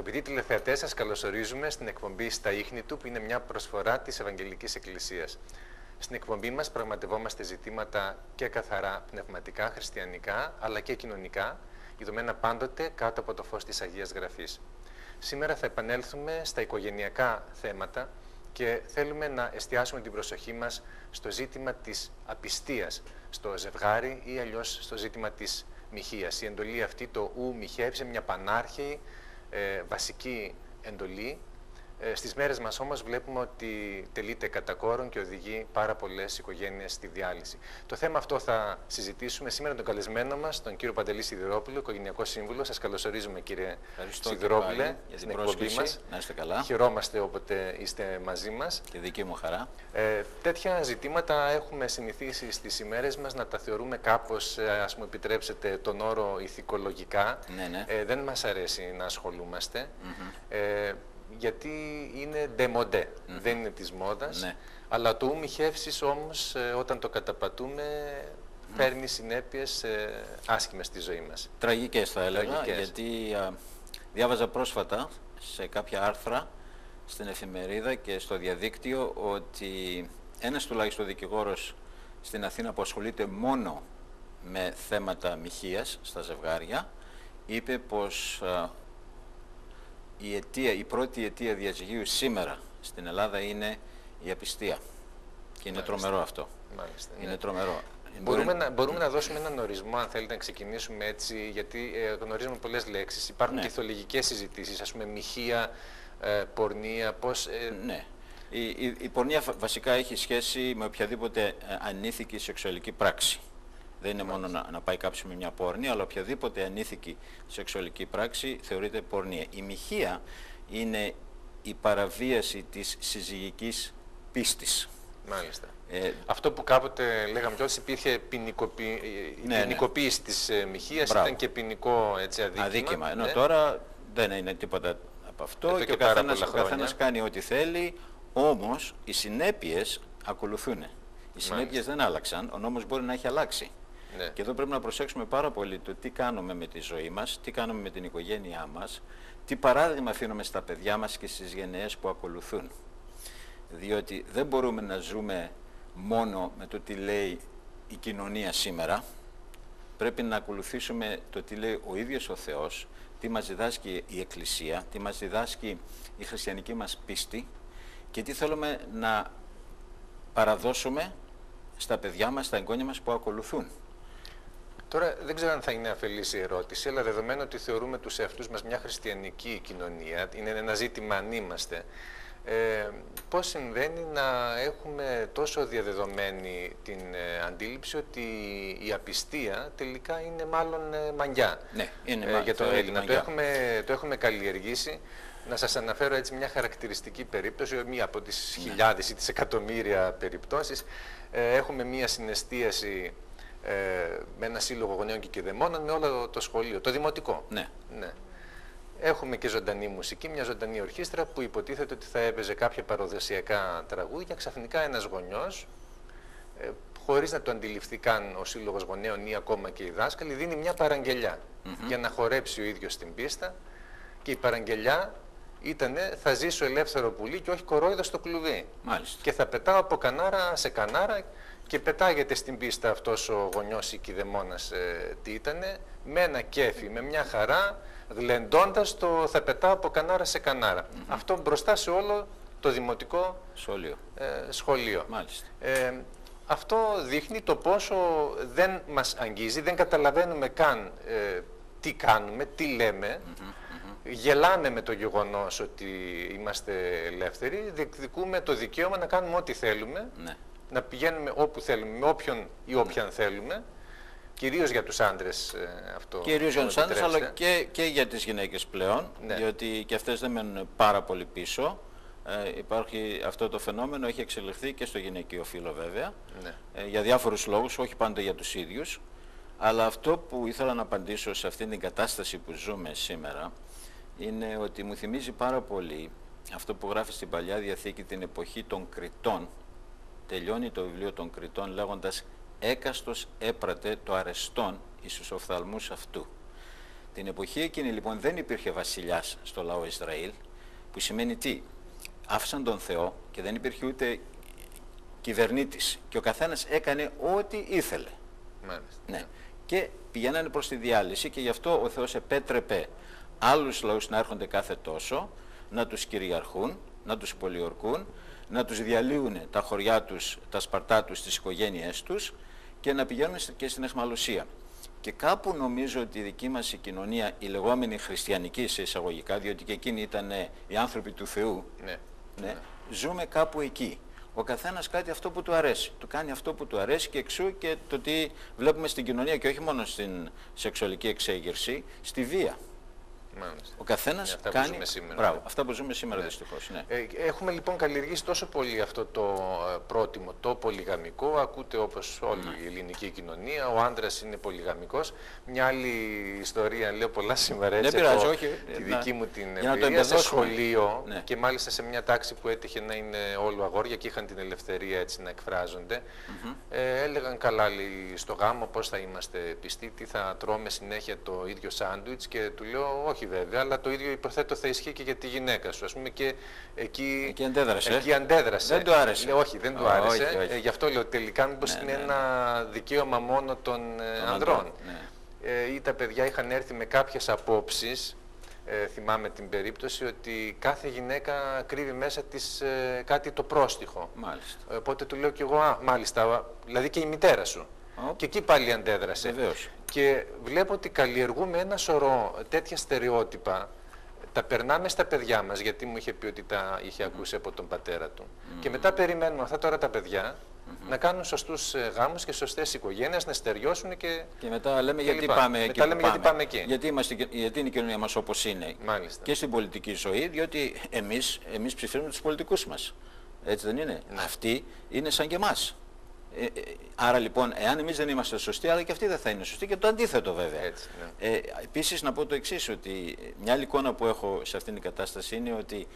Αγαπητοί τηλεθεατές, σας καλωσορίζουμε στην εκπομπή «Στα ίχνη του» που είναι μια προσφορά της Ευαγγελικής Εκκλησίας. Στην εκπομπή μας πραγματευόμαστε ζητήματα και καθαρά πνευματικά, χριστιανικά, αλλά και κοινωνικά, ειδωμένα πάντοτε κάτω από το φως της Αγίας Γραφής. Σήμερα θα επανέλθουμε στα οικογενειακά θέματα και θέλουμε να εστιάσουμε την προσοχή μας στο ζήτημα της απιστίας, στο ζευγάρι ή αλλιώς στο ζήτημα της μοιχείας. Η εντολή αυτή, το ου μοιχεύσε, μια πανάρχη, ε, βασική εντολή. Ε, στις μέρες μας όμως βλέπουμε ότι τελείται κατά κόρον και οδηγεί πάρα πολλές οικογένειες στη διάλυση. Το θέμα αυτό θα συζητήσουμε σήμερα τον καλεσμένο μας, τον κύριο Παντελή Σιδηρόπουλο, οικογενειακό σύμβουλο. Σας καλωσορίζουμε κύριε Ευχαριστώ Σιδηρόπουλε για την στην εκπομπή πρόσκληση. μας. Να είστε καλά. Χαιρόμαστε όποτε είστε μαζί μας. Τη δική μου χαρά. Ε, τέτοια ζητήματα έχουμε συνηθίσει στις ημέρες μας να τα θεωρούμε κάπως, ε, ας μου επιτρέψετε τον όρο ηθικολογικά. Ναι, ναι. Ε, δεν μας αρέσει να ασχολούμαστε, ε, γιατί είναι ντεμοντέ, δεν είναι της μόδας. Ναι. Αλλά το ούμι χεύσης όμως, ε, όταν το καταπατούμε, φέρνει συνέπειες ε, άσχημες στη ζωή μας. Τραγικές θα έλεγα, Τραγικές. γιατί α, διάβαζα πρόσφατα σε κάποια άρθρα στην εφημερίδα και στο διαδίκτυο ότι ένας τουλάχιστον δικηγόρος στην Αθήνα που ασχολείται μόνο με θέματα μοιχείας στα ζευγάρια είπε πως α, η, αιτία, η πρώτη αιτία διαζυγίου σήμερα στην Ελλάδα είναι η απιστία. Και είναι Μάλιστα. τρομερό αυτό. Μάλιστα, ναι. Είναι τρομερό. Μπορούμε, Μπορεί- να, μπορούμε να δώσουμε έναν ορισμό, αν θέλετε να ξεκινήσουμε έτσι, γιατί ε, γνωρίζουμε πολλές λέξεις. Υπάρχουν Ναι. και ηθολογικές συζητήσεις, ας πούμε μοιχεία, ε, πορνεία, πώς... ε, Ναι. Η, η, η πορνεία φα- βασικά έχει σχέση με οποιαδήποτε ε, ανήθικη σεξουαλική πράξη. Δεν είναι μόνο να, να πάει κάποιος με μια πόρνη, αλλά οποιαδήποτε ανήθικη σεξουαλική πράξη θεωρείται πορνεία. Η μοιχεία είναι η παραβίαση της συζυγικής πίστης. Μάλιστα. Ε, Αυτό που κάποτε λέγαμε κιόλας υπήρχε ποινικοποι... η Ναι, ναι. ποινικοποίηση της ε, μοιχείας, Μπράβο. ήταν και ποινικό έτσι, αδίκημα. αδίκημα. Ενώ ναι. τώρα δεν είναι τίποτα από αυτό Εδώ και, και ο πάρα καθένας, πολλά ο καθένας χρόνια. κάνει ό,τι θέλει, όμως οι συνέπειες ακολουθούν. Οι συνέπειες δεν άλλαξαν, ο νόμος μπορεί να έχει αλλάξει. Ναι. Και εδώ πρέπει να προσέξουμε πάρα πολύ το τι κάνουμε με τη ζωή μας, τι κάνουμε με την οικογένειά μας, τι παράδειγμα αφήνουμε στα παιδιά μας και στις γενναίες που ακολουθούν. Διότι δεν μπορούμε να ζούμε μόνο με το τι λέει η κοινωνία σήμερα, πρέπει να ακολουθήσουμε το τι λέει ο ίδιος ο Θεός, τι μας διδάσκει η Εκκλησία, τι μας διδάσκει η χριστιανική μας πίστη και τι θέλουμε να παραδώσουμε στα παιδιά μας, στα εγγόνια μας που ακολουθούν. Τώρα δεν ξέρω αν θα είναι αφελής η ερώτηση, αλλά δεδομένου ότι θεωρούμε τους εαυτούς μας μια χριστιανική κοινωνία, είναι ένα ζήτημα αν είμαστε, ε, πώς συμβαίνει να έχουμε τόσο διαδεδομένη την ε, αντίληψη ότι η απιστία τελικά είναι μάλλον ε, μαγιά; Ναι, είναι ε, μα- για τον θεωρείται Έλληνα. Το μαγιά. έχουμε, το έχουμε καλλιεργήσει. Να σας αναφέρω έτσι μια χαρακτηριστική περίπτωση, μία από τις Ναι. χιλιάδες ή τις εκατομμύρια περιπτώσεις. Ε, έχουμε μία συναισθίαση ε, με ένα σύλλογο γονέων και κηδεμόνων με όλο το σχολείο, το δημοτικό. Ναι. Ναι. Έχουμε και ζωντανή μουσική, μια ζωντανή ορχήστρα που υποτίθεται ότι θα έπαιζε κάποια παραδοσιακά τραγούδια. Ξαφνικά ένας γονιός, ε, χωρίς να το αντιληφθεί καν ο σύλλογος γονέων ή ακόμα και οι δάσκαλοι, δίνει μια παραγγελιά για να χορέψει ο ίδιος στην πίστα και η παραγγελιά ήταν θα ζήσω ελεύθερο πουλί και όχι κορόιδο στο κλουβί. Μάλιστα. Και θα πετάω από κανάρα σε κανάρα και πετάγεται στην πίστα αυτός ο γονιός ή κηδεμόνας ε, τι ήτανε, με ένα κέφι, με μια χαρά, γλεντώντας το θα πετάω από κανάρα σε καναρα Αυτό μπροστά σε όλο το δημοτικό Σχόλιο. ε, σχολείο. Μάλιστα. Ε, αυτό δείχνει το πόσο δεν μας αγγίζει, δεν καταλαβαίνουμε καν ε, τι κάνουμε, τι λέμε. Γελάμε με το γεγονός ότι είμαστε ελεύθεροι, διεκδικούμε το δικαίωμα να κάνουμε ό,τι θέλουμε, Ναι. να πηγαίνουμε όπου θέλουμε, με όποιον ή όποιαν θέλουμε, κυρίως για τους άντρες ε, αυτό. Κυρίως για μου τους άντρες, αλλά επιτρέψτε. και, και για τις γυναίκες πλέον, Ναι. διότι και αυτές δεν μένουν πάρα πολύ πίσω. Ε, υπάρχει αυτό το φαινόμενο, έχει εξελιχθεί και στο γυναικείο φύλλο βέβαια, Ναι. ε, για διάφορους λόγους, όχι πάντα για τους ίδιους. Αλλά αυτό που ήθελα να απαντήσω σε αυτήν την κατάσταση που ζούμε σήμερα, είναι ότι μου θυμίζει πάρα πολύ αυτό που γράφει στην Παλιά Διαθήκη την εποχή των Κριτών. Τελειώνει το βιβλίο των Κριτών λέγοντας «Έκαστος έπρατε το αρεστόν εις τους οφθαλμούς αυτού». Την εποχή εκείνη λοιπόν δεν υπήρχε βασιλιάς στο λαό Ισραήλ, που σημαίνει τι; Άφησαν τον Θεό και δεν υπήρχε ούτε κυβερνήτης και ο καθένας έκανε ό,τι ήθελε. Μάλιστα. Ναι. Και πηγαίνανε προς τη διάλυση και γι' αυτό ο Θεός επέτρεπε άλλους λαούς να έρχονται κάθε τόσο, να τους κυριαρχούν, να τους πολιορκούν, να τους διαλύουν τα χωριά τους, τα σπαρτά τους, τις οικογένειές τους και να πηγαίνουν και στην εχμαλωσία. Και κάπου νομίζω ότι η δική μας η κοινωνία, η λεγόμενη χριστιανική σε εισαγωγικά, διότι και εκείνοι ήταν οι άνθρωποι του Θεού, Ναι. ναι, ζούμε κάπου εκεί. Ο καθένας κάτι αυτό που του αρέσει. Του κάνει αυτό που του αρέσει και εξού και το τι βλέπουμε στην κοινωνία και όχι μόνο στην σεξουαλική εξέγερση, στη βία. Μάλιστα. Ο καθένας Ναι, αυτά που κάνει. ζούμε σήμερα. Μπράβο, αυτά που ζούμε σήμερα δυστυχώς, Ναι. Ε, Έχουμε λοιπόν καλλιεργήσει τόσο πολύ αυτό το ε, πρότιμο, το πολυγαμικό. Ακούτε όπως όλη Ναι. η ελληνική κοινωνία, ο άντρας είναι πολυγαμικός. Μια άλλη ιστορία, λέω πολλά σήμερα έτσι, Δεν πειράζει, από όχι, τη να- δική μου την για να το εμπειρία σε εμπεδώσουμε. σχολείο Ναι. και μάλιστα σε μια τάξη που έτυχε να είναι όλο αγόρια και είχαν την ελευθερία έτσι να εκφράζονται. Ε, έλεγαν καλά λέει, στο γάμο πώς θα είμαστε πιστοί, τι θα τρώμε συνέχεια το ίδιο σάντουιτς και του λέω όχι βέβαια, αλλά το ίδιο υποθέτω θα ισχύει και για τη γυναίκα σου. Ας πούμε και εκεί, Εκεί αντέδρασε. Εκεί αντέδρασε. Δεν του άρεσε. Λέω, όχι, δεν του Α, άρεσε. όχι, όχι. Ε, γι' αυτό λέω τελικά μήπως Ναι, είναι ναι, ναι. ένα δικαίωμα μόνο των, ε, Των ανδρών. ανδρών, ναι. Ε, ή τα παιδιά είχαν έρθει με κάποιες απόψεις, ε, θυμάμαι την περίπτωση, ότι κάθε γυναίκα κρύβει μέσα της ε, κάτι το πρόστιχο. Μάλιστα. Ε, Οπότε του λέω κι εγώ, α, μάλιστα, δηλαδή και η μητέρα σου. Οπ. Και εκεί πάλι αντέδρασε. Βεβαίως. Και βλέπω ότι καλλιεργούμε ένα σωρό τέτοια στερεότυπα. Τα περνάμε στα παιδιά μας, γιατί μου είχε πει ότι τα είχε ακούσει από τον πατέρα του. Και μετά περιμένουμε αυτά τώρα τα παιδιά να κάνουν σωστούς ε, γάμους και σωστές οικογένειες, να στεριώσουν και... Και μετά λέμε Και γιατί λοιπά. πάμε Μετά εκεί. που λέμε γιατί πάμε εκεί. Γιατί, είμαστε, γιατί είναι η κοινωνία μας όπως είναι. Μάλιστα. Και στην πολιτική ζωή, διότι εμείς, εμείς ψηφίζουμε τους πολιτικούς μας. Έτσι δεν είναι; Ναι. Αυτοί είναι σαν και εμάς. Ε, ε, άρα λοιπόν, εάν εμείς δεν είμαστε σωστοί, άρα και αυτοί δεν θα είναι σωστοί και το αντίθετο βέβαια. Έτσι, ναι. Ε, επίσης να πω το εξής, ότι μια άλλη εικόνα που έχω σε αυτήν την κατάσταση είναι ότι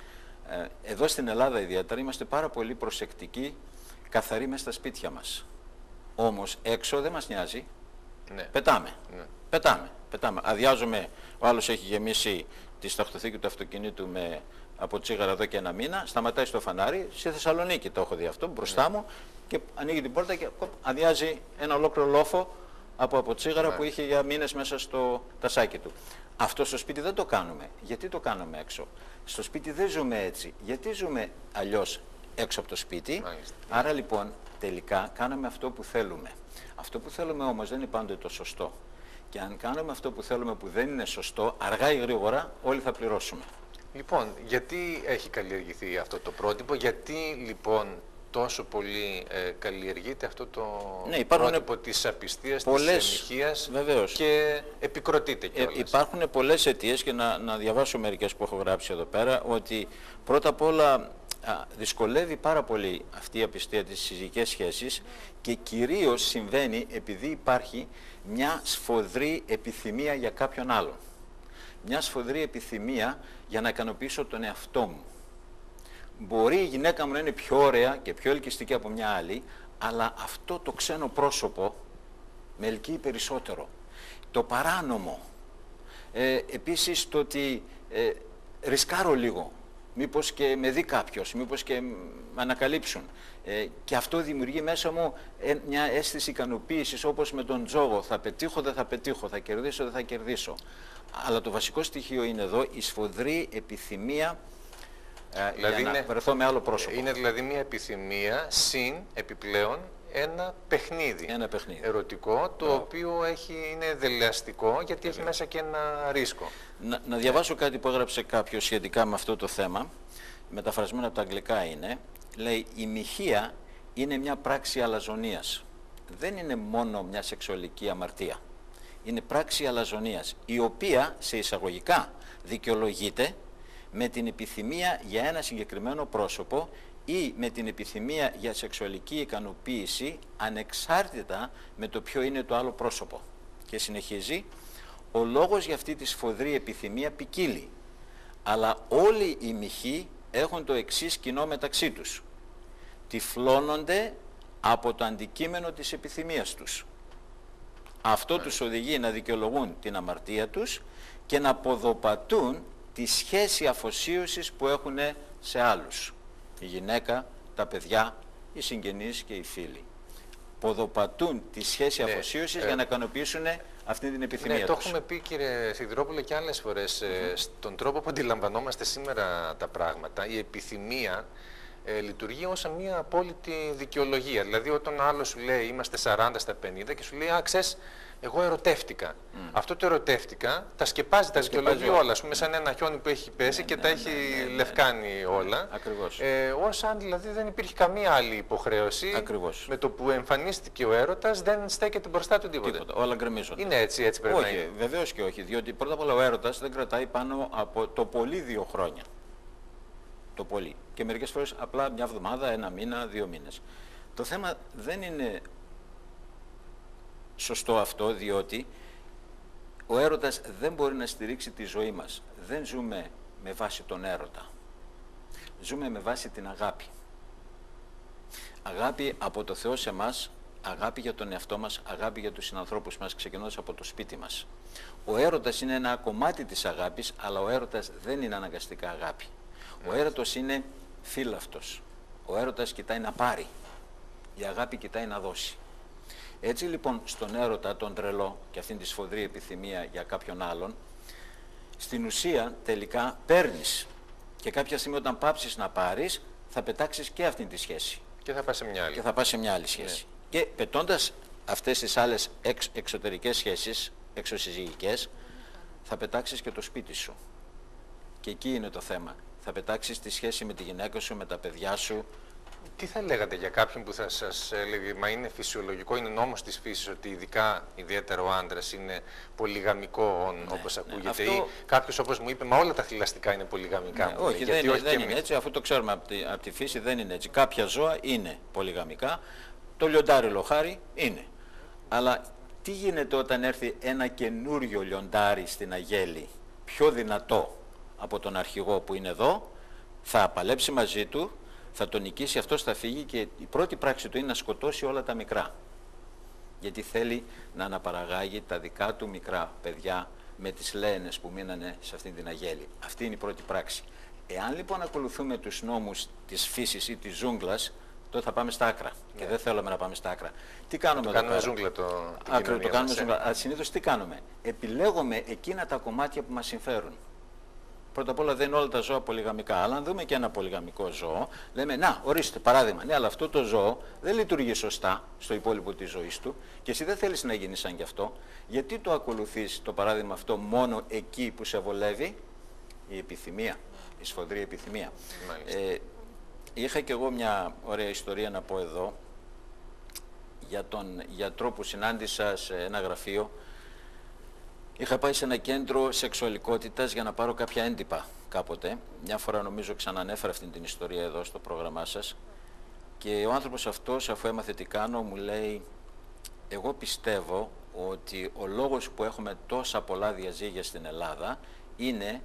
ε, εδώ στην Ελλάδα ιδιαίτερα είμαστε πάρα πολύ προσεκτικοί, καθαροί μέσα στα σπίτια μας. Όμως έξω δεν μας νοιάζει, Ναι. πετάμε. Ναι. Πετάμε, πετάμε. Αδειάζουμε, ο άλλος έχει γεμίσει τη σταχτοθήκη του αυτοκινήτου με από τσίγαρα εδώ και ένα μήνα, σταματάει στο φανάρι, στη Θεσσαλονίκη το έχω δει αυτό, μπροστά Ναι. μου και ανοίγει την πόρτα και κοπ, αδειάζει ένα ολόκληρο λόφο από, από τσίγαρα που είχε για μήνες μέσα στο τασάκι του. Αυτό στο σπίτι δεν το κάνουμε. Γιατί το κάνουμε έξω; Στο σπίτι δεν ζούμε έτσι. Γιατί ζούμε αλλιώς έξω από το σπίτι; Μάλιστα. Άρα λοιπόν τελικά κάναμε αυτό που θέλουμε. Αυτό που θέλουμε όμως δεν είναι πάντοτε το σωστό. Και αν κάνουμε αυτό που θέλουμε που δεν είναι σωστό, αργά ή γρήγορα όλοι θα πληρώσουμε. Λοιπόν, γιατί έχει καλλιεργηθεί αυτό το πρότυπο, γιατί λοιπόν τόσο πολύ ε, καλλιεργείται αυτό το Ναι, υπάρχουν πρότυπο της απιστίας, πολλές- της εμυχίας βεβαίως. και επικροτείται Ε, κιόλας. υπάρχουν πολλές αιτίες και να, να διαβάσω μερικές που έχω γράψει εδώ πέρα ότι πρώτα απ' όλα α, δυσκολεύει πάρα πολύ αυτή η απιστία της συζυγικές σχέσεις και κυρίως συμβαίνει επειδή υπάρχει μια σφοδρή επιθυμία για κάποιον άλλον. Μια σφοδρή επιθυμία για να ικανοποιήσω τον εαυτό μου. Μπορεί η γυναίκα μου να είναι πιο ωραία και πιο ελκυστική από μια άλλη, αλλά αυτό το ξένο πρόσωπο με ελκύει περισσότερο. Το παράνομο. Ε, επίσης το ότι ε, ρισκάρω λίγο. Μήπως και με δει κάποιος, μήπως και με ανακαλύψουν. Ε, και αυτό δημιουργεί μέσα μου ε, μια αίσθηση ικανοποίησης όπως με τον τζόγο. Θα πετύχω, δεν θα πετύχω, θα κερδίσω, δεν θα κερδίσω. Αλλά το βασικό στοιχείο είναι εδώ η σφοδρή επιθυμία ε, Δηλαδή για να είναι- βρεθώ με άλλο πρόσωπο. Είναι δηλαδή μια επιθυμία συν επιπλέον ένα παιχνίδι. Ένα παιχνίδι. Ερωτικό, το Μπράβο. οποίο έχει, είναι δελεαστικό γιατί έχει μέσα και ένα ρίσκο. Να, να διαβάσω κάτι που έγραψε κάποιος σχετικά με αυτό το θέμα, μεταφρασμένο από τα αγγλικά είναι, λέει η μοιχεία είναι μια πράξη αλαζονίας. Δεν είναι μόνο μια σεξουαλική αμαρτία. Είναι πράξη αλαζονίας, η οποία σε εισαγωγικά δικαιολογείται με την επιθυμία για ένα συγκεκριμένο πρόσωπο ή με την επιθυμία για σεξουαλική ικανοποίηση ανεξάρτητα με το ποιο είναι το άλλο πρόσωπο. Και συνεχίζει, ο λόγος για αυτή τη σφοδρή επιθυμία ποικίλει, αλλά όλοι οι μοιχοί έχουν το εξής κοινό μεταξύ τους. Τυφλώνονται από το αντικείμενο της επιθυμίας τους. Αυτό τους οδηγεί να δικαιολογούν την αμαρτία τους και να ποδοπατούν τη σχέση αφοσίωσης που έχουν σε άλλους. Η γυναίκα, τα παιδιά, οι συγγενείς και οι φίλοι. Ποδοπατούν τη σχέση ναι, αφοσίωσης ε, για να ικανοποιήσουν αυτή την επιθυμία ναι, το έχουμε πει κύριε Σιδηρόπουλο και άλλες φορές. Ε, στον τρόπο που αντιλαμβανόμαστε σήμερα τα πράγματα, η επιθυμία ε, λειτουργεί ως μια απόλυτη δικαιολογία. Δηλαδή όταν άλλος σου λέει είμαστε 40 στα 50 και σου λέει «Α, ξέρεις, εγώ ερωτεύτηκα». Αυτό το ερωτεύτηκα τα σκεπάζει, τα, δικαιολογεί όλα, ας πούμε, σαν ένα χιόνι που έχει πέσει ναι, και ναι, τα έχει λευκάνει όλα. Ακριβώς. Ε, ως αν δηλαδή δεν υπήρχε καμία άλλη υποχρέωση. Ακριβώς. Με το που εμφανίστηκε ο έρωτας δεν στέκεται μπροστά του τίποτα. τίποτα. Όλα γκρεμίζονται. Είναι έτσι, έτσι πρέπει όχι, να είναι. Βεβαίως και όχι, διότι πρώτα απ' όλα ο έρωτας δεν κρατάει πάνω από το πολύ δύο χρόνια το πολύ. Και μερικές φορές απλά μια εβδομάδα, ένα μήνα, δύο μήνες. Το θέμα δεν είναι σωστό αυτό, διότι ο έρωτας δεν μπορεί να στηρίξει τη ζωή μας. Δεν ζούμε με βάση τον έρωτα. Ζούμε με βάση την αγάπη. Αγάπη από το Θεό σε μας, αγάπη για τον εαυτό μας, αγάπη για τους συνανθρώπους μας, ξεκινώντας από το σπίτι μας. Ο έρωτας είναι ένα κομμάτι της αγάπης, αλλά ο έρωτας δεν είναι αναγκαστικά αγάπη. Ο έρωτος είναι φύλαυτος. Ο έρωτας κοιτάει να πάρει. Η αγάπη κοιτάει να δώσει. Έτσι λοιπόν στον έρωτα, τον τρελό και αυτήν τη σφοδρή επιθυμία για κάποιον άλλον, στην ουσία τελικά παίρνεις. Και κάποια στιγμή όταν πάψεις να πάρεις, θα πετάξεις και αυτήν τη σχέση. Και θα πας σε μια άλλη. Και θα πας σε μια άλλη σχέση. Ναι. Και πετώντας αυτές τις άλλες εξ, εξωτερικές σχέσεις, εξωσυζυγικές, θα πετάξεις και το σπίτι σου. Και εκεί είναι το θέμα θα πετάξεις τη σχέση με τη γυναίκα σου, με τα παιδιά σου. Τι θα λέγατε για κάποιον που θα σας έλεγε, μα είναι φυσιολογικό, είναι νόμος της φύσης ότι ειδικά ιδιαίτερα ο άντρας είναι πολυγαμικό ναι, όπως ναι, ακούγεται αυτό... ή κάποιος όπως μου είπε, μα όλα τα θηλαστικά είναι πολυγαμικά. Ναι, όχι, δεν, όχι δεν είναι έτσι, αφού το ξέρουμε από τη, από τη φύση δεν είναι έτσι. Κάποια ζώα είναι πολυγαμικά, το λιοντάρι λοχάρι είναι. Αλλά τι γίνεται όταν έρθει ένα καινούριο λιοντάρι στην Αγέλη, πιο δυνατό, από τον αρχηγό που είναι εδώ, θα παλέψει μαζί του, θα τον νικήσει, αυτός θα φύγει και η πρώτη πράξη του είναι να σκοτώσει όλα τα μικρά. Γιατί θέλει να αναπαραγάγει τα δικά του μικρά παιδιά με τις λένες που μείνανε σε αυτήν την αγέλη. Αυτή είναι η πρώτη πράξη. Εάν λοιπόν ακολουθούμε τους νόμους της φύσης ή της ζούγκλας, τότε θα πάμε στα άκρα. Και ναι. δεν θέλουμε να πάμε στα άκρα. Τι κάνουμε το εδώ κάνουμε ζούγκλα το, Άκρο, το κάνουμε ζούγκλα. Συνήθως τι κάνουμε; Επιλέγουμε εκείνα τα κομμάτια που μας συμφέρουν. Πρώτα απ' όλα δεν είναι όλα τα ζώα πολυγαμικά. Αλλά αν δούμε και ένα πολυγαμικό ζώο, λέμε να, ορίστε παράδειγμα. Ναι, αλλά αυτό το ζώο δεν λειτουργεί σωστά στο υπόλοιπο της ζωής του και εσύ δεν θέλεις να γίνεις σαν γι' αυτό. Γιατί το ακολουθείς το παράδειγμα αυτό μόνο εκεί που σε βολεύει, η επιθυμία, η σφοδρή επιθυμία. Ε, είχα και εγώ μια ωραία ιστορία να πω εδώ για τον γιατρό που συνάντησα σε ένα γραφείο Είχα πάει σε ένα κέντρο σεξουαλικότητας για να πάρω κάποια έντυπα κάποτε. Μια φορά νομίζω ξανανέφερα αυτή την ιστορία εδώ στο πρόγραμμά σας. Και ο άνθρωπος αυτός αφού έμαθε τι κάνω μου λέει εγώ πιστεύω ότι ο λόγος που έχουμε τόσα πολλά διαζύγια στην Ελλάδα είναι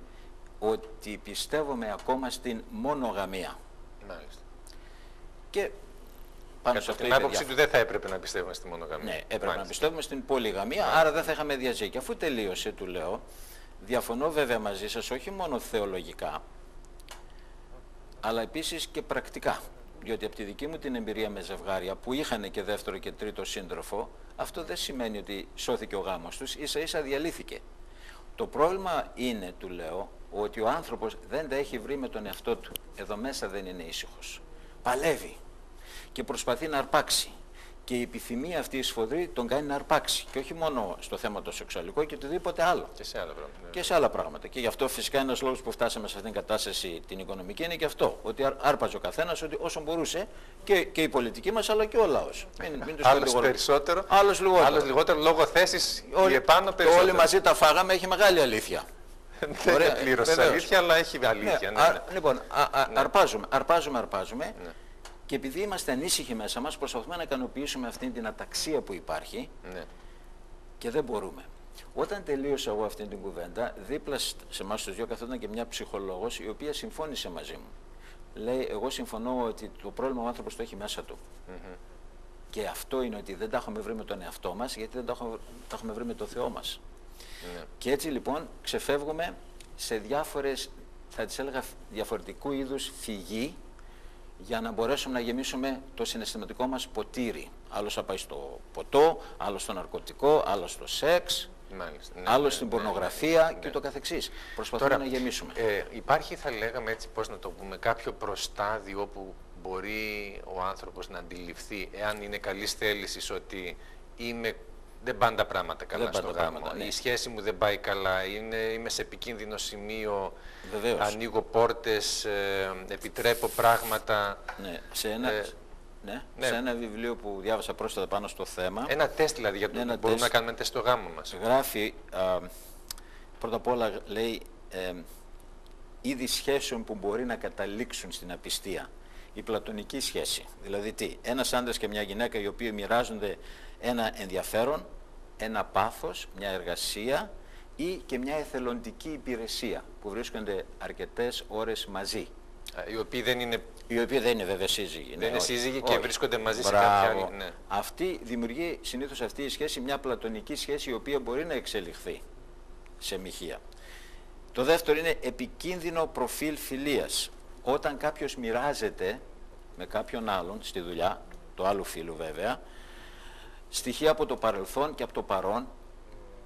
ότι πιστεύουμε ακόμα στην μονογαμία. Μάλιστα. Και πάνω Κατά την άποψή του δεν θα έπρεπε να πιστεύουμε στη μονογαμία. Ναι, έπρεπε να πιστεύουμε στην πολυγαμία, άρα δεν θα είχαμε διαζύγια. Αφού τελείωσε, του λέω, διαφωνώ βέβαια μαζί σας όχι μόνο θεολογικά, αλλά επίσης και πρακτικά. Διότι από τη δική μου την εμπειρία με ζευγάρια που είχαν και δεύτερο και τρίτο σύντροφο, αυτό δεν σημαίνει ότι σώθηκε ο γάμος τους, ίσα ίσα διαλύθηκε. Το πρόβλημα είναι, του λέω, ότι ο άνθρωπος δεν τα έχει βρει με τον εαυτό του. Εδώ μέσα δεν είναι ήσυχος. Παλεύει και προσπαθεί να αρπάξει. Και η επιθυμία αυτή η σφοδρή τον κάνει να αρπάξει. Και όχι μόνο στο θέμα το σεξουαλικό και οτιδήποτε άλλο. Και σε άλλα πράγματα. Ναι. Και σε άλλα πράγματα. Και γι' αυτό φυσικά ένας λόγος που φτάσαμε σε αυτήν την κατάσταση την οικονομική είναι και αυτό. Ότι άρπαζε ο καθένας όσο μπορούσε και, και η πολιτική μας αλλά και ο λαός. Άλλος περισσότερο. Άλλος λιγότερο. Άλλος λιγότερο λόγω θέσης ή επάνω περισσότερο. όλοι μαζί τα φάγαμε έχει μεγάλη αλήθεια. Δεν είναι πλήρω αλήθεια, αλλά έχει αλήθεια. Ναι, ναι, Λοιπόν, α, α, ναι. αρπάζουμε, αρπάζουμε, αρπάζουμε. Ναι. Και επειδή είμαστε ανήσυχοι μέσα μας, προσπαθούμε να ικανοποιήσουμε αυτή την αταξία που υπάρχει ναι. και δεν μπορούμε. Όταν τελείωσα εγώ αυτή την κουβέντα, δίπλα σε εμάς τους δύο καθόταν και μια ψυχολόγος η οποία συμφώνησε μαζί μου. Λέει, εγώ συμφωνώ ότι το πρόβλημα ο άνθρωπος το έχει μέσα του. Και αυτό είναι ότι δεν τα έχουμε βρει με τον εαυτό μας, γιατί δεν τα έχουμε, τα έχουμε βρει με τον Θεό μας. Ναι. Και έτσι λοιπόν ξεφεύγουμε σε διάφορες, θα τις έλεγα διαφορετικού είδους φυγή, για να μπορέσουμε να γεμίσουμε το συναισθηματικό μας ποτήρι. Άλλος θα πάει στο ποτό, άλλος στο ναρκωτικό, άλλος στο σεξ, Μάλιστα. Ναι, άλλος ναι, στην ναι, πορνογραφία ναι, και ναι. το καθεξής. Προσπαθούμε Τώρα, να γεμίσουμε. Ε, υπάρχει, θα λέγαμε έτσι, πώς να το πούμε, κάποιο προστάδιο όπου μπορεί ο άνθρωπος να αντιληφθεί, εάν είναι καλής θέλησης, ότι είμαι, δεν πάνε τα πράγματα καλά Δεν πάνε στο τα γάμο. πράγματα, ναι. Η σχέση μου δεν πάει καλά, είναι, είμαι σε επικίνδυνο σημείο, Βεβαίως. ανοίγω πόρτες, ε, επιτρέπω πράγματα. Ναι, σε ένα, Ε, ναι, ναι. σε ένα βιβλίο που διάβασα πρόσφατα πάνω στο θέμα, Ένα τεστ δηλαδή, για το Ένα μπορούμε τεστ. να κάνουμε τεστ στο γάμο μας. γράφει, α, πρώτα απ' όλα λέει, ε, είδη σχέσεων που μπορεί να καταλήξουν στην απιστία. Η πλατωνική σχέση. Δηλαδή τι, ένας άντρας και μια γυναίκα οι οποίοι μοιράζονται ένα ενδιαφέρον, ένα πάθος, μια εργασία ή και μια εθελοντική υπηρεσία που βρίσκονται αρκετές ώρες μαζί. Ε, Οι οποίοι δεν είναι Οι οποίοι δεν είναι βέβαια σύζυγοι. Δεν είναι όχι. σύζυγοι και Όχι. βρίσκονται μαζί σε Μπράβο. κάποια άλλη, ναι. Αυτή δημιουργεί συνήθως αυτή η σχέση μια πλατωνική σχέση η οποία μπορεί να εξελιχθεί σε μοιχεία. Το δεύτερο είναι επικίνδυνο προφίλ φιλίας. Όταν κάποιος μοιράζεται με κάποιον άλλον στη δουλειά, το άλλου φίλου βέβαια, στοιχεία από το παρελθόν και από το παρόν,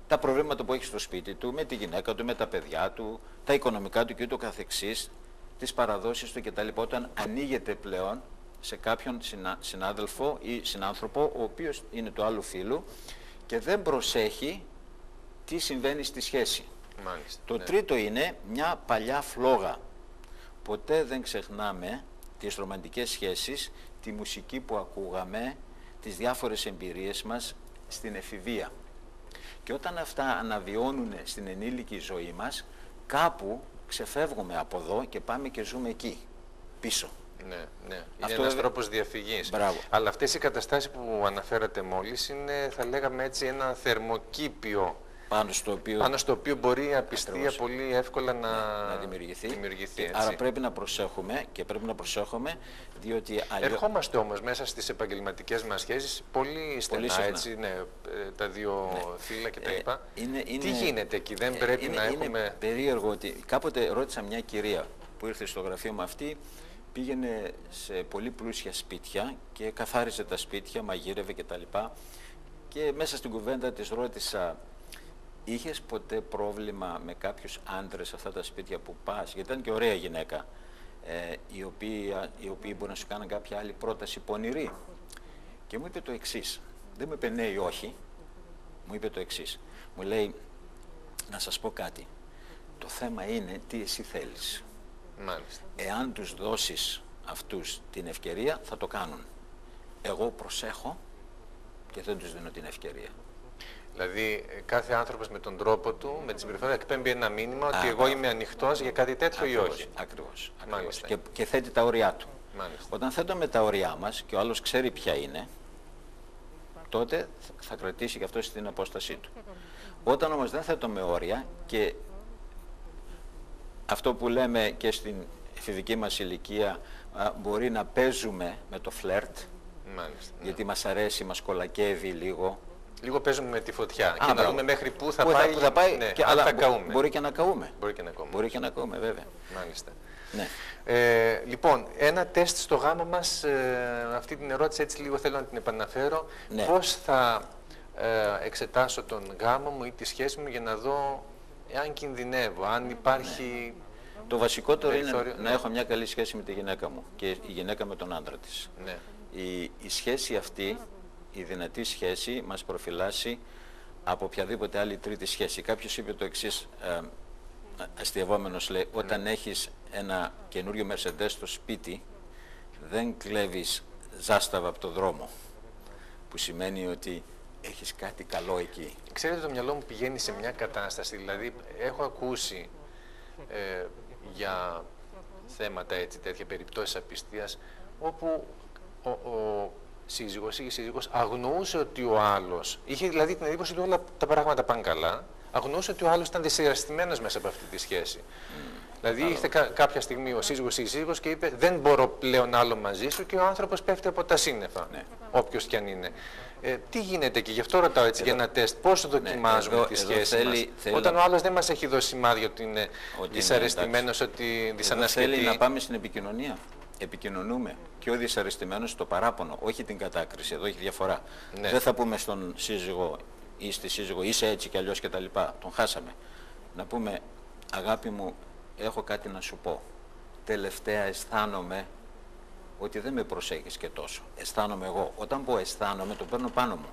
τα προβλήματα που έχει στο σπίτι του, με τη γυναίκα του, με τα παιδιά του, τα οικονομικά του και ούτω καθεξής, τις παραδόσεις του κτλ. Όταν ανοίγεται πλέον σε κάποιον συνα- συνάδελφο ή συνάνθρωπο, ο οποίος είναι του άλλου φίλου και δεν προσέχει τι συμβαίνει στη σχέση. Μάλιστα. Το ναι. τρίτο είναι μια παλιά φλόγα. Ποτέ δεν ξεχνάμε τις ρομαντικές σχέσεις, τη μουσική που ακούγαμε, τις διάφορες εμπειρίες μας στην εφηβεία. Και όταν αυτά αναβιώνουν στην ενήλικη ζωή μας, κάπου ξεφεύγουμε από εδώ και πάμε και ζούμε εκεί, πίσω. Ναι, ναι. Είναι Αυτό ένας βέβαια- τρόπος διαφυγής. Μπράβο. Αλλά αυτές οι καταστάσεις που αναφέρατε μόλις είναι, θα λέγαμε έτσι, ένα θερμοκήπιο Πάνω στο οποίο πάνω στο οποίο μπορεί η απιστία Ακριβώς. πολύ εύκολα να, να δημιουργηθεί. δημιουργηθεί, Και έτσι. άρα πρέπει να προσέχουμε και πρέπει να προσέχουμε διότι αλλιώς... Ερχόμαστε όμως μέσα στις επαγγελματικές μας σχέσεις πολύ στενά, συχνά. έτσι, ναι, ε, τα δύο φύλλα κτλ. Ε, είναι- Τι είναι- γίνεται εκεί, δεν Ε, πρέπει είναι, να είναι έχουμε... περίεργο ότι κάποτε ρώτησα μια κυρία που ήρθε στο γραφείο μου αυτή, πήγαινε σε πολύ πλούσια σπίτια και καθάριζε τα σπίτια, μαγείρευε κτλ. Και μέσα στην κουβέντα της ρώτησα, είχες ποτέ πρόβλημα με κάποιους άντρες σε αυτά τα σπίτια που πας, γιατί ήταν και ωραία γυναίκα, ε, οι, οποίοι, οι οποίοι μπορεί να σου κάνουν κάποια άλλη πρόταση πονηρή. Και μου είπε το εξής, δεν μου είπε ναι ή όχι, μου είπε το εξής. Μου λέει, να σας πω κάτι. Το θέμα είναι τι εσύ θέλεις. Μάλιστα. Εάν τους δώσεις αυτούς την ευκαιρία, θα το κάνουν. Εγώ προσέχω και δεν τους δίνω την ευκαιρία. Δηλαδή, ε, κάθε άνθρωπος με τον τρόπο του, με τη συμπεριφορά, εκπέμπει ένα μήνυμα ότι Α, εγώ μπράβο. είμαι ανοιχτός για κάτι τέτοιο ή όχι. Ακριβώς. ακριβώς. Μάλιστα. Και, και θέτει τα όρια του. Μάλιστα. Όταν θέτουμε τα όρια μας και ο άλλος ξέρει ποια είναι, τότε θα- θα κρατήσει και αυτός την απόστασή του. Όταν όμως δεν θέτουμε όρια και αυτό που λέμε και στην εφηβική μας ηλικία α, μπορεί να παίζουμε με το φλερτ, Μάλιστα. ναι. γιατί μας αρέσει, μας κολακεύει λίγο. Λίγο παίζουμε με τη φωτιά και να μπράβο. δούμε μέχρι πού θα Πού πάει, που θα πάει ναι, και, αν αλλά θα μπο- καούμε. Μπορεί και να καούμε. Μπορεί και να καούμε. Μπορεί και να καούμε βέβαια. Μάλιστα. Ναι. Ε, λοιπόν, ένα τεστ στο γάμο μας, ε, αυτή την ερώτηση έτσι λίγο θέλω να την επαναφέρω. Ναι. Πώς θα ε, εξετάσω τον γάμο μου ή τη σχέση μου για να δω εάν κινδυνεύω, αν υπάρχει... Το βασικότερο είναι Περιθώριο, να ναι. έχω μια καλή σχέση με τη γυναίκα μου και η γυναίκα με τον άντρα της. Ναι. Η, η σχέση αυτή, η δυνατή σχέση, μας προφυλάσσει από οποιαδήποτε άλλη τρίτη σχέση. Κάποιος είπε το εξής, ε, αστειευόμενος λέει, όταν έχεις ένα καινούριο Mercedes στο σπίτι, δεν κλέβεις ζάσταβα από το δρόμο, που σημαίνει ότι έχεις κάτι καλό εκεί. Ξέρετε, το μυαλό μου πηγαίνει σε μια κατάσταση, δηλαδή έχω ακούσει ε, για θέματα έτσι, τέτοια περιπτώσεις απιστίας, όπου ο, ο σύζυγος ή η σύζυγος αγνοούσε ότι ο άλλος, είχε δηλαδή την εντύπωση ότι όλα τα πράγματα πάνε καλά, αγνοούσε ότι ο άλλος ήταν δυσυραστημένος μέσα από αυτή τη σχέση. Δηλαδή ήρθε κάποια στιγμή ο σύζυγος ή η σύζυγος και είπε δεν μπορώ πλέον άλλο μαζί σου και ο άνθρωπος πέφτει από τα σύννεφα, ναι. όποιος κι αν είναι. Ε, τι γίνεται και γι' αυτό ρωτάω έτσι για ένα τεστ, πώς ναι, δοκιμάζουμε ναι, τη σχέση θέλει, μας; Θέλει Όταν ο άλλος δεν μας έχει δώσει σημάδια ότι είναι δυσαρεστημένος, ότι δυσανασχετεί. Θέλει να πάμε στην επικοινωνία. Επικοινωνούμε και ο δυσαρεστημένος το παράπονο, όχι την κατάκριση, εδώ έχει διαφορά. Ναι. Δεν θα πούμε στον σύζυγο ή στη σύζυγο είσαι έτσι κι αλλιώς και τα λοιπά, τον χάσαμε. Να πούμε αγάπη μου έχω κάτι να σου πω. Τελευταία αισθάνομαι ότι δεν με προσέχεις και τόσο. Αισθάνομαι εγώ. Όταν πω αισθάνομαι, το παίρνω πάνω μου.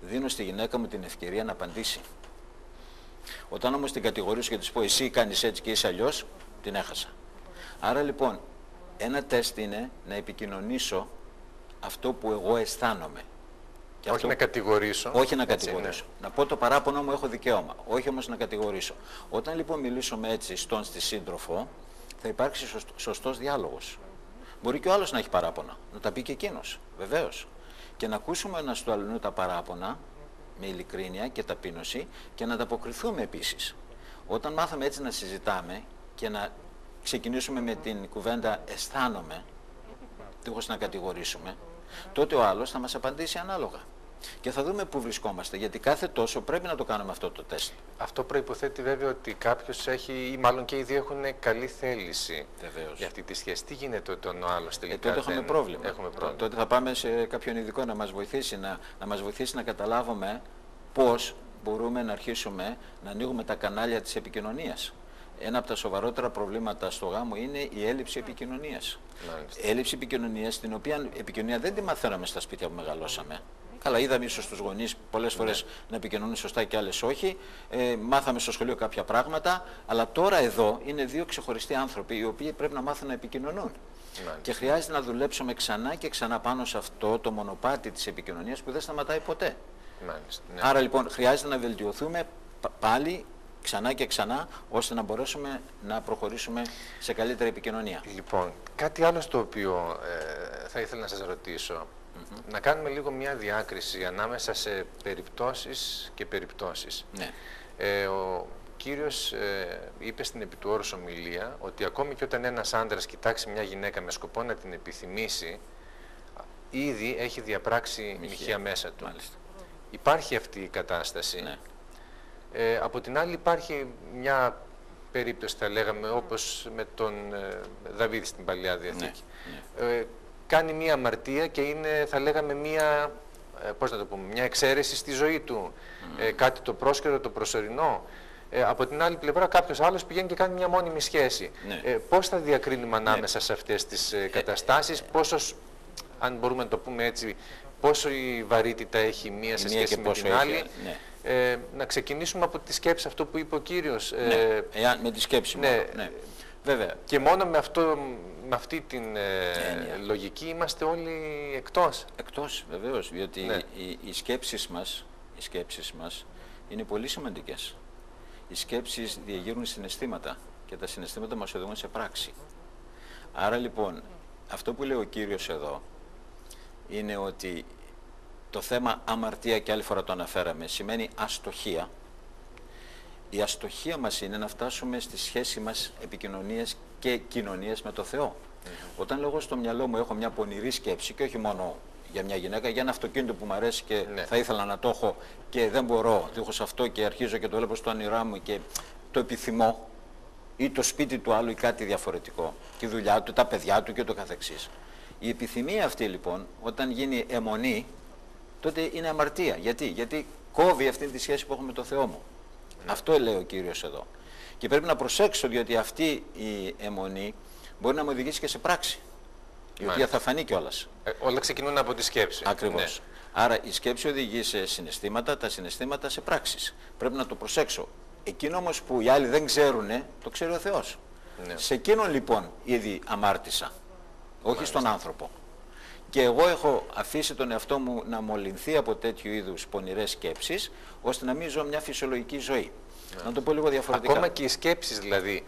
Δίνω στη γυναίκα μου την ευκαιρία να απαντήσει. Όταν όμως την κατηγορήσω και της πω εσύ κάνεις έτσι και είσαι αλλιώς, την έχασα. Άρα λοιπόν, ένα τεστ είναι να επικοινωνήσω αυτό που εγώ αισθάνομαι. Και όχι να κατηγορήσω. Όχι να κατηγορήσω. Να πω το παράπονο μου έχω δικαίωμα. Όχι όμως να κατηγορήσω. Όταν λοιπόν μιλήσουμε έτσι στον στη σύντροφο, θα υπάρξει σωστός διάλογος. Μπορεί και ο άλλος να έχει παράπονα. Να τα πει και εκείνος. Βεβαίως. Και να ακούσουμε ένας του αλλού τα παράπονα με ειλικρίνεια και ταπείνωση και να ανταποκριθούμε επίσης. Όταν μάθαμε έτσι να συζητάμε και να ξεκινήσουμε με την κουβέντα αισθάνομαι, δίχως να κατηγορήσουμε, τότε ο άλλος θα μας απαντήσει ανάλογα. Και θα δούμε πού βρισκόμαστε, γιατί κάθε τόσο πρέπει να το κάνουμε αυτό το τεστ. Αυτό προϋποθέτει βέβαια ότι κάποιος έχει, ή μάλλον και οι δύο έχουν καλή θέληση Βεβαίως. για αυτή τη σχέση. Τι γίνεται όταν ο άλλος τελικά ε, τότε έχουμε πρόβλημα. Έχουμε πρόβλημα. Τότε θα πάμε σε κάποιον ειδικό να μας βοηθήσει, να, να μας βοηθήσει να καταλάβουμε πώς μπορούμε να αρχίσουμε να ανοίγουμε τα κανάλια της επικοινωνίας ένα από τα σοβαρότερα προβλήματα στο γάμο είναι η έλλειψη επικοινωνίας. Έλλειψη επικοινωνίας, την οποία επικοινωνία δεν τη μαθαίναμε στα σπίτια που μεγαλώσαμε. Καλά, είδαμε ίσως τους γονείς πολλές φορές ναι. να επικοινωνούν σωστά και άλλες όχι. Ε, μάθαμε στο σχολείο κάποια πράγματα. Αλλά τώρα εδώ είναι δύο ξεχωριστοί άνθρωποι οι οποίοι πρέπει να μάθουν να επικοινωνούν. Και χρειάζεται να δουλέψουμε ξανά και ξανά πάνω σε αυτό το μονοπάτι της επικοινωνίας που δεν σταματάει ποτέ. Μάλιστα, ναι. Άρα λοιπόν χρειάζεται να βελτιωθούμε πάλι ξανά και ξανά, ώστε να μπορέσουμε να προχωρήσουμε σε καλύτερη επικοινωνία. Λοιπόν, κάτι άλλο στο οποίο ε, θα ήθελα να σας ρωτήσω. Να κάνουμε λίγο μια διάκριση ανάμεσα σε περιπτώσεις και περιπτώσεις. Ναι. Ε, ο κύριος ε, είπε στην επί του ομιλία ότι ακόμη και όταν ένας άντρας κοιτάξει μια γυναίκα με σκοπό να την επιθυμήσει, ήδη έχει διαπράξει μοιχεία μέσα του. Μάλιστα. Υπάρχει αυτή η κατάσταση. Ναι. Ε, από την άλλη υπάρχει μια περίπτωση, θα λέγαμε, όπως με τον ε, Δαβίδη στην Παλιά Διαθήκη. Ναι, ναι. Ε, κάνει μια αμαρτία και είναι, θα λέγαμε, μια, ε, πώς να το πούμε, μια εξαίρεση στη ζωή του. Ε, κάτι το πρόσκαιρο, το προσωρινό. Ε, από την άλλη πλευρά κάποιος άλλος πηγαίνει και κάνει μια μόνιμη σχέση. Ναι. Ε, πώς θα διακρίνουμε ανάμεσα ναι. σε αυτές τις ε, καταστάσεις, πόσος, αν μπορούμε να το πούμε έτσι, πόσο η βαρύτητα έχει μία σε σχέση με την άλλη. Ναι. Ε, να ξεκινήσουμε από τη σκέψη, αυτό που είπε ο κύριος. Ε, ναι, με τη σκέψη ναι, μόνο, ναι. Βέβαια. Και μόνο με, αυτό, με αυτή την ε, λογική είμαστε όλοι εκτός. Εκτός, βεβαίως, διότι ναι. οι, οι, σκέψεις μας, οι σκέψεις μας είναι πολύ σημαντικές. Οι σκέψεις διαγείρουν συναισθήματα και τα συναισθήματα μας οδηγούν σε πράξη. Άρα λοιπόν, αυτό που λέει ο Κύριος εδώ είναι ότι το θέμα αμαρτία και άλλη φορά το αναφέραμε, σημαίνει αστοχία. Η αστοχία μας είναι να φτάσουμε στη σχέση μας επικοινωνίας και κοινωνίας με το Θεό. Όταν λέω στο μυαλό μου έχω μια πονηρή σκέψη και όχι μόνο για μια γυναίκα, για ένα αυτοκίνητο που μου αρέσει και ναι. θα ήθελα να το έχω και δεν μπορώ δίχως αυτό και αρχίζω και το βλέπω στο όνειρά μου και το επιθυμώ ή το σπίτι του άλλου ή κάτι διαφορετικό, τη δουλειά του, τα παιδιά του και το καθεξής. Η επιθυμία αυτή λοιπόν όταν γίνει αιμονή τότε είναι αμαρτία. Γιατί, Γιατί κόβει αυτή τη σχέση που έχουμε με το Θεό μου. Ναι. Αυτό λέει ο Κύριος εδώ. Και πρέπει να προσέξω διότι αυτή η αιμονή μπορεί να μου οδηγήσει και σε πράξη. Η οποία θα φανεί κιόλας. Ε, όλα ξεκινούν από τη σκέψη. Ακριβώς. Ναι. Άρα η σκέψη οδηγεί σε συναισθήματα, τα συναισθήματα σε πράξεις. Πρέπει να το προσέξω. Εκείνο όμως που οι άλλοι δεν ξέρουν, το ξέρει ο Θεός. Ναι. Σε εκείνον λοιπόν ήδη αμάρτησα. Όχι στον άνθρωπο. Και εγώ έχω αφήσει τον εαυτό μου να μολυνθεί από τέτοιου είδους πονηρές σκέψεις, ώστε να μην ζω μια φυσιολογική ζωή. Ναι. Να το πω λίγο διαφορετικά. Ακόμα και οι σκέψεις δηλαδή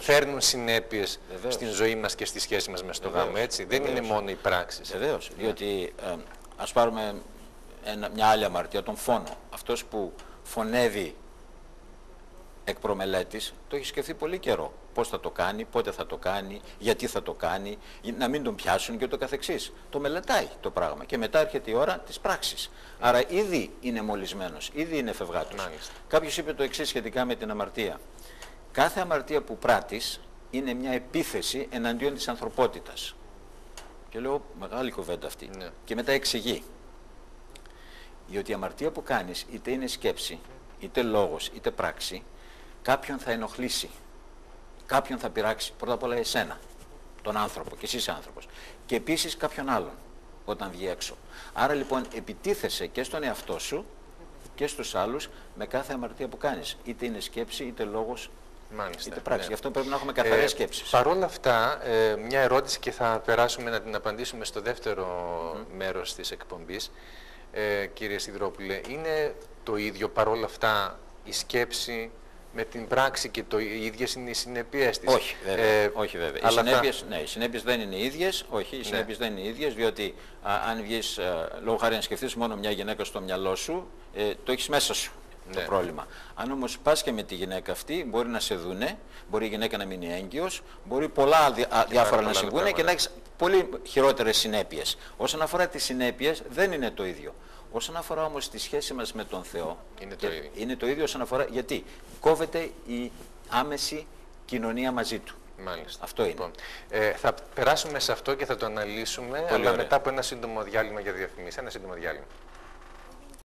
φέρνουν συνέπειες στην ζωή μας και στη σχέση μας με στο γάμο. Έτσι; Δεν είναι μόνο οι πράξεις. Βεβαίως. Ναι. Διότι ε, ας πάρουμε ένα, μια άλλη αμαρτία, τον φόνο. Αυτός που φωνεύει εκ προμελέτης, το έχει σκεφτεί πολύ καιρό. Πώς θα το κάνει, πότε θα το κάνει, γιατί θα το κάνει, να μην τον πιάσουν και το καθεξής. Το μελετάει το πράγμα και μετά έρχεται η ώρα της πράξης. Άρα ήδη είναι μολυσμένος, ήδη είναι φευγάτος. Κάποιος είπε το εξής σχετικά με την αμαρτία. Κάθε αμαρτία που πράττεις είναι μια επίθεση εναντίον της ανθρωπότητας. Και λέω μεγάλη κουβέντα αυτή. Ναι. Και μετά εξηγεί. Διότι η αμαρτία που κάνεις είτε είναι σκέψη, είτε λόγος, είτε πράξη, κάποιον θα ενοχλήσει. Κάποιον θα πειράξει. Πρώτα απ' όλα εσένα, τον άνθρωπο, και εσύ είσαι άνθρωπος. Και επίσης κάποιον άλλον, όταν βγει έξω. Άρα λοιπόν επιτίθεσαι και στον εαυτό σου και στους άλλους με κάθε αμαρτία που κάνεις. Είτε είναι σκέψη, είτε λόγος, Μάλιστα. είτε πράξη. ναι. Γι' αυτό πρέπει να έχουμε καθαρές Ε, σκέψεις. Παρ' όλα αυτά, ε, μια ερώτηση και θα περάσουμε να την απαντήσουμε στο δεύτερο μέρος της εκπομπής. Ε, κύριε Σιδρόπουλε, είναι το ίδιο παρόλα αυτά η σκέψη με την πράξη και το οι ίδιες είναι οι συνέπειες της. Όχι, βέβαια. Ε, όχι, βέβαια. Οι αλλά θα- συνέπειες, ναι, οι συνέπειες δεν είναι ίδιες. Όχι, οι συνέπειες δεν είναι ίδιες, διότι α, αν βγεις, α, λόγω χάρη να σκεφτείς μόνο μια γυναίκα στο μυαλό σου, ε, το έχεις μέσα σου το Ναι. πρόβλημα. Αν όμως πας και με τη γυναίκα αυτή, μπορεί να σε δούνε, μπορεί η γυναίκα να μείνει έγκυος, μπορεί πολλά δι- α, διάφορα πολλά να άλλα συμβούν και πράγματα. να έχεις πολύ χειρότερες συνέπειες. Όσον αφορά τις συνέπειες, δεν είναι το ίδιο. Όσον αφορά όμως τη σχέση μας με τον Θεό, Είναι το και- ίδιο. είναι το ίδιο όσον αφορά, γιατί κόβεται η άμεση κοινωνία μαζί του. Μάλιστα. Αυτό είναι. Λοιπόν, ε, θα περάσουμε σε αυτό και θα το αναλύσουμε, αλλά ωραία. μετά από ένα σύντομο διάλειμμα για διαφημίσεις. Ένα σύντομο διάλειμμα.